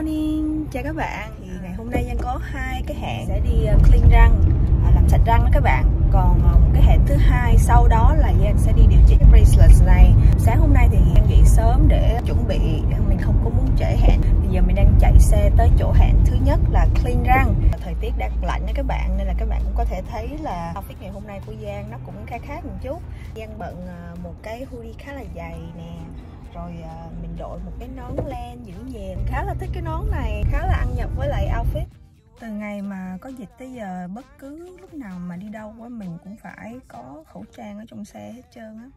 morning, chào các bạn. Thì ngày hôm nay Giang có hai cái hẹn sẽ đi ờ, clean răng, ờ, làm sạch răng đó các bạn. Còn ờ, một cái hẹn thứ hai sau đó là Giang sẽ đi điều chỉnh cái này. Sáng hôm nay thì Giang dậy sớm để chuẩn bị, mình không có muốn trễ hẹn. Bây giờ mình đang chạy xe tới chỗ hẹn thứ nhất là clean răng. Thời tiết đang lạnh đó các bạn Nên là các bạn cũng có thể thấy là outfit ngày hôm nay của Giang nó cũng khá khác một chút. Giang bận một cái hoodie khá là dày nè rồi à, mình đội một cái nón len giữ nhiệt khá là thích cái nón này, khá là ăn nhập với lại outfit. Từ ngày mà có dịch tới giờ, bất cứ lúc nào mà đi đâu á, mình cũng phải có khẩu trang ở trong xe hết trơn á.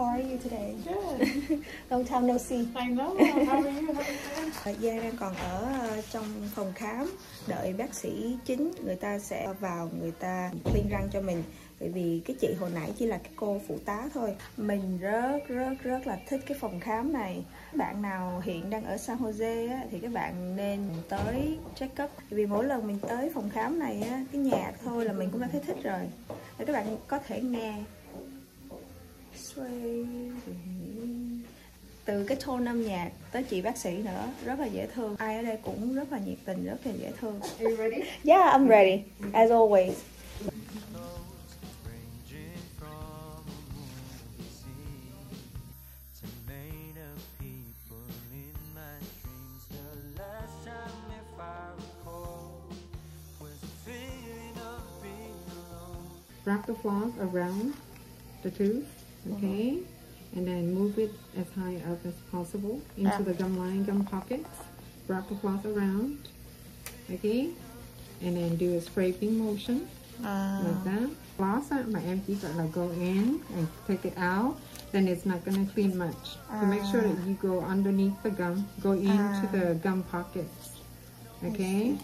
How are you today? Good. Long time no see I know. How are you? How are you? Ờ, Giang đang còn ở ờ, trong phòng khám đợi bác sĩ chính người ta sẽ vào người ta clean răng cho mình bởi vì cái chị hồi nãy chỉ là cái cô phụ tá thôi mình rất rất rất là thích cái phòng khám này bạn nào hiện đang ở San Jose á, thì các bạn nên tới check up vì mỗi lần mình tới phòng khám này á, cái nhạc thôi là mình cũng đã thấy thích rồi để các bạn có thể nghe Từ cái tone âm nhạc tới chị bác sĩ nữa rất là dễ thương ai ở đây cũng rất là nhiệt tình rất là dễ thương Are you ready? yeah I'm ready as always. Wrap the floss around the tooth, okay? And then move it as high up as possible into Ah. the gum line, gum pockets. Wrap the cloth around, okay? And then do a scraping motion à, like that. Floss á, mà em chỉ gọi là go in and take it out, then it's not gonna clean much. So make sure that you go underneath the gum, go into Ah. the gum pockets, okay?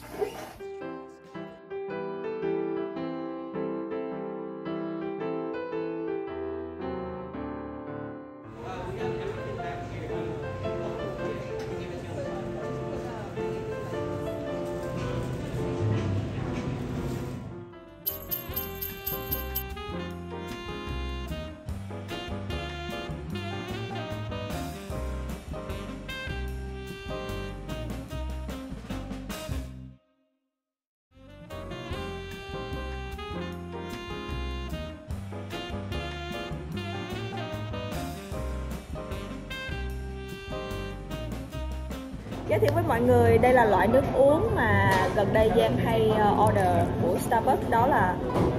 Giới thiệu với mọi người, đây là loại nước uống mà gần đây Giang hay ờ, order của Starbucks, đó là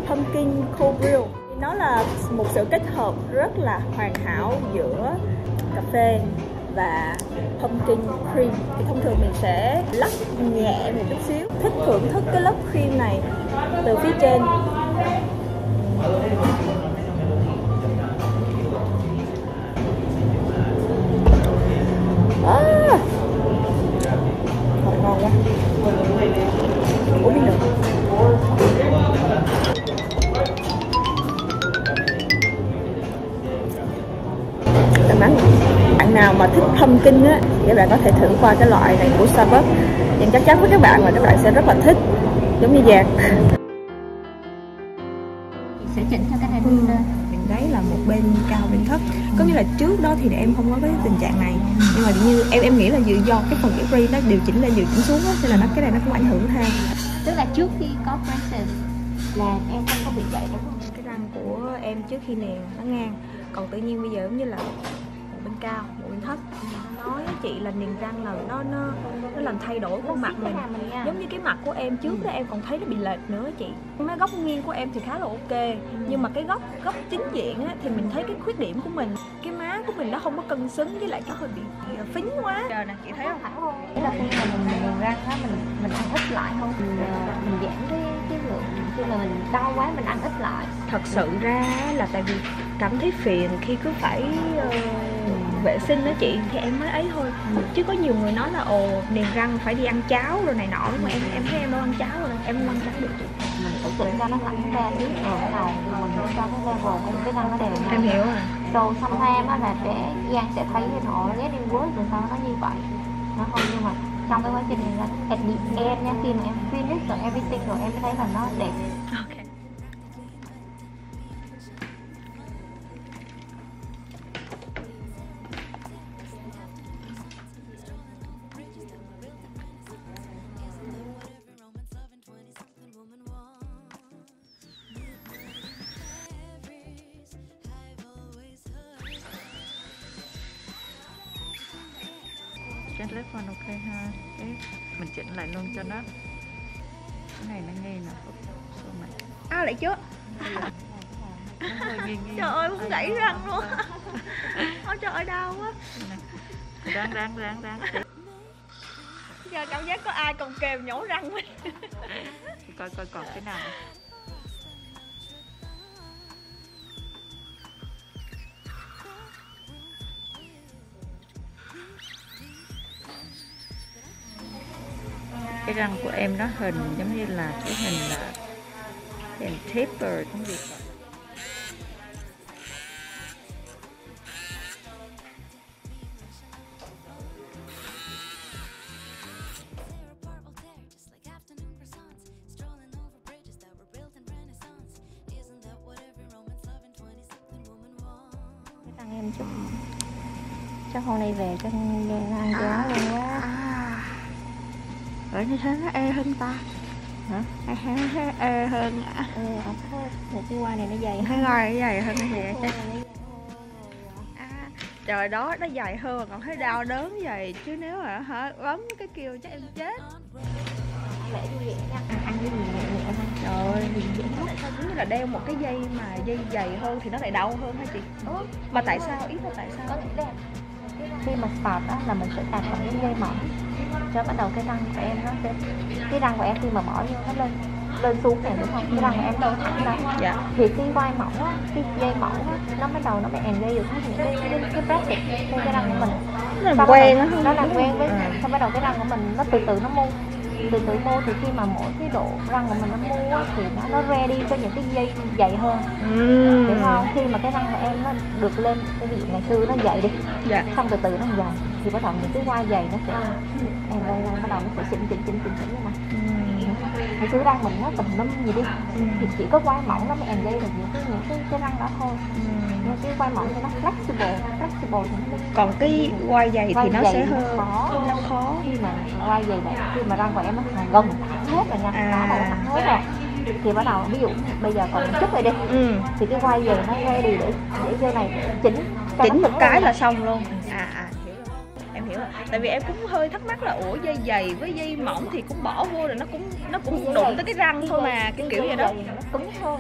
pumpkin cold brew. Nó là một sự kết hợp rất là hoàn hảo giữa cà phê và pumpkin cream. Thì thông thường mình sẽ lắc nhẹ một chút xíu, thích thưởng thức cái lớp cream này từ phía trên. Nào mà thích pumpkin á thì các bạn có thể thử qua cái loại này của Starbucks. Nhưng chắc chắn với các bạn là các bạn sẽ rất là thích giống như Giang. Sẽ chỉnh cho cái này lên mình thấy là một bên cao bên thấp. Có nghĩa là trước đó thì em không có cái tình trạng này. Nhưng mà như em em nghĩ là dự do cái phần cái ri nó điều chỉnh lên điều chỉnh xuống á nên là nó cái này nó cũng ảnh hưởng theo. Tức là trước khi có braces là em không có bị vậy đúng không? Cái răng của em trước khi nè nó ngang. Còn tự nhiên bây giờ giống như là một bên cao nó nói với chị là niềng răng là nó nó nó làm thay đổi khuôn mặt mình. Cái nha giống như cái mặt của em trước đó em còn thấy nó bị lệch nữa chị. Mấy góc nghiêng của em thì khá là ok nhưng mà cái góc góc chính diện á, thì mình thấy cái khuyết điểm của mình cái má của mình nó không có cân xứng với lại nó hơi bị, bị phính quá. Giờ nè chị thấy không? Thẳng luôn. Nghĩa là khi mà mình mình răng á mình mình ăn ít lại không? Mình, ờ, mình giảm cái cái lượng khi mà mình đau quá mình ăn ít lại. Thật sự ra á, là tại vì cảm thấy phiền khi cứ phải ờ, vệ sinh đó chị thì em mới ấy thôi. Chứ có nhiều người nói là ồ niềng răng phải đi ăn cháo rồi này nọ. Đúng không em em thấy em đâu ăn cháo rồi em không ăn cháo được chị. Mình phải chỉnh cho nó thẳng ra trước rồi bắt đầu mình cho cái level của cái răng nó đều em hiểu à so sometimes á là bé Giang sẽ thấy nó getting worse rồi sao nó như vậy. Nó không nhưng mà trong cái quá trình này là at the end nha khi mà em finish rồi everything rồi em thấy là nó đẹp. Ok left one ok ha. Cái mình chỉnh lại luôn cho nó. Cái này nó nghi nè. Ao lại chưa trời ơi muốn gãy răng luôn. Ôi trời ơi đau quá. Ráng ráng ráng ráng. Giờ cảm giác có ai còn kèm nhổ răng mình coi coi còn cái nào cái răng của em nó hình giống như là cái hình là hình taper tiếng việt cái răng em chụp chắc hôm nay về, chắc ăn cho luôn. Ở như thế nó ê hơn ta. Hả? Ê, hơn ừ à, thôi một cái qua này nó dày ngồi cái dày hơn cái gì vậy? này À, trời đó nó dài hơn còn thấy đau đớn vậy. Chứ nếu mà hả bấm cái kêu chắc em chết. Lẽ vui vẻ nha. Ăn cái gì nhẹ nhẹ thôi trời ơi giống như là đeo một cái dây mà dây dày hơn thì nó lại đau hơn hả chị? Ừ. mà tại sao? Ý là tại sao? Khi mà start á là mình sẽ tạt vào cái dây mỏng cho bắt đầu cái răng của em nó sẽ cái răng của em khi mà bỏ vô nó lên lên xuống này đúng không? Cái răng của em đâu thẳng đâu dạ. Thì cái quai mỏng á cái dây mỏng á nó bắt đầu nó bị engage được hết những cái cái, cái bracket trên cái răng của mình. Nó làm quen nó làm quen với Ừ. xong bắt đầu cái răng của mình nó từ từ nó mu từ từ mu thì khi mà mỗi cái độ răng của mình nó mu á thì nó nó ready cho những cái dây dày hơn. Ừ. hiểu không? Khi mà cái răng của em nó được lên cái dụ ngày xưa nó dày đi dạ. xong từ từ nó dày thì bắt đầu những cái quai dày nó sẽ em đây đây bắt đầu nó sẽ chỉnh chỉnh chỉnh chỉnh chỉnh như này. Ngày xưa răng mình nó tùm lum gì đi thì chỉ có quai mỏng nó mới engage được những cái những cái, cái răng đó thôi. Nhưng cái quai mỏng thì nó flexible flexible thì nó còn cái quai dày thì nó dày sẽ hơi khó. nó khó. Khi mà quay về này khi mà răng của em nó gần thẳng hết rồi nha À. nó gần thẳng hết rồi thì bắt đầu ví dụ bây giờ còn chút rồi đi ừ. thì cái quay về nó ready để để vô này chỉnh chỉnh một cái là xong luôn. À à hiểu rồi. Em hiểu rồi. Tại vì em cũng hơi thắc mắc là ủa dây dày với dây mỏng thì cũng bỏ vô rồi nó cũng nó cũng Dây đụng dày- tới cái răng thôi mà kiểu kiểu dây vậy đó. Dày nó cứng hơn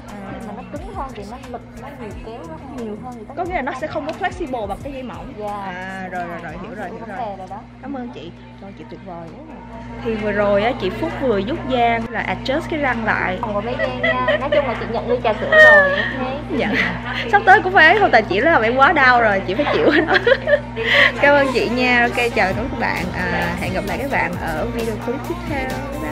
hơn thì nó lực nó nhiều kéo nó nhiều hơn thì có nghĩa là nó sẽ không có flexible bằng cái dây mỏng. Dạ. à rồi rồi rồi hiểu rồi hiểu rồi. cảm ơn chị. Cho chị tuyệt vời thì vừa rồi á chị Phúc vừa giúp Giang là adjust cái răng lại. Còn bé Giang nha. Nói chung là chị nhận ly trà sữa rồi ok dạ. Sắp tới cũng phải không tại chị làm em quá đau rồi chị phải chịu. Đó cảm ơn chị nha. Ok chào các bạn. À, hẹn gặp lại các bạn ở video clip tiếp theo.